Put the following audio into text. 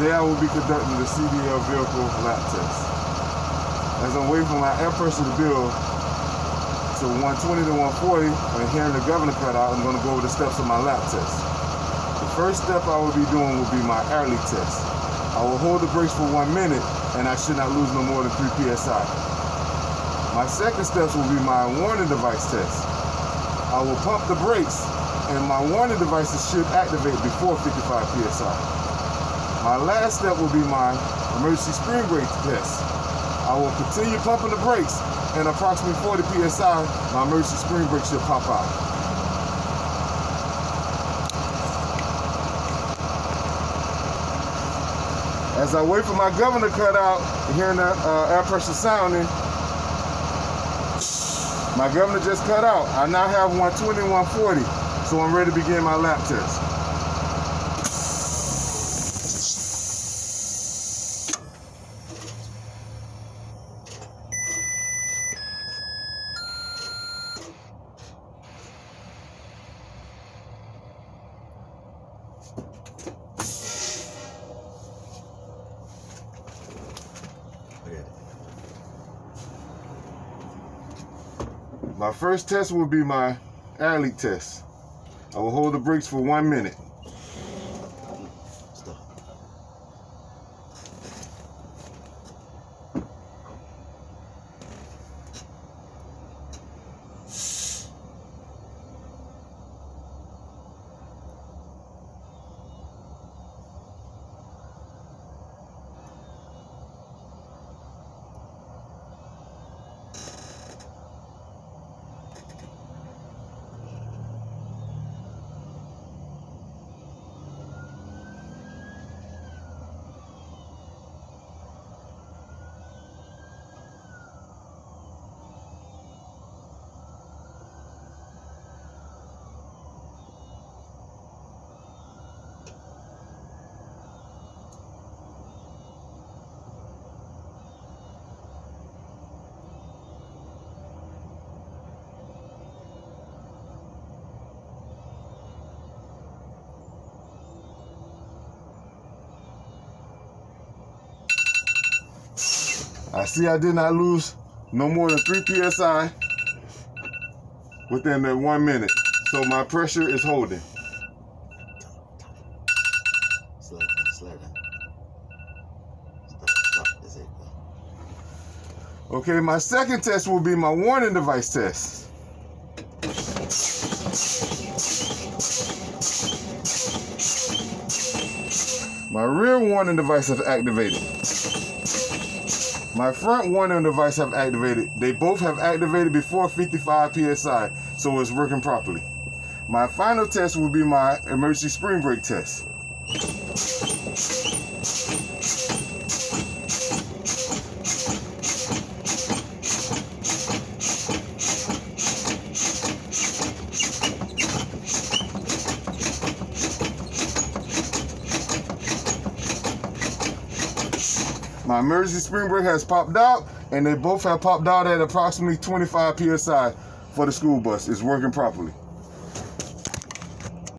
Today I will be conducting the CDL vehicle lap test. As I'm waiting for my air pressure to build to 120 to 140 and hearing the governor cut out, I'm going to go over the steps of my lap test. The first step I will be doing will be my air leak test. I will hold the brakes for one minute and I should not lose no more than 3 psi. My second steps will be my warning device test. I will pump the brakes and my warning devices should activate before 55 psi. My last step will be my emergency spring brake test. I will continue pumping the brakes and approximately 40 psi, my emergency spring brake should pop out. As I wait for my governor to cut out, hearing that uh, air pressure sounding, my governor just cut out. I now have 120, 140. So I'm ready to begin my lap test. My first test will be my air leak test. I will hold the brakes for one minute. I see I did not lose no more than 3 psi within that one minute. So my pressure is holding. Slow down, slow down. Stop, stop. That's it. Uh? Okay, my second test will be my warning device test. My rear warning device have activated. My front warning device have activated. They both have activated before 55 psi, so it's working properly. My final test will be my emergency spring brake test. My emergency spring brake has popped out, and they both have popped out at approximately 25 psi for the school bus. It's working properly.